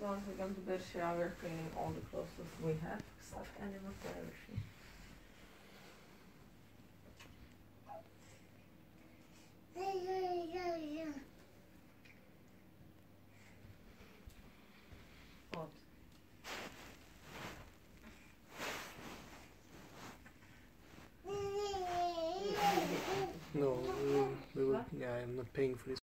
So we're going to Bershia, we're cleaning all the clothes we have, stuff animal for everything. What? No, we we will, yeah, I'm not paying for this.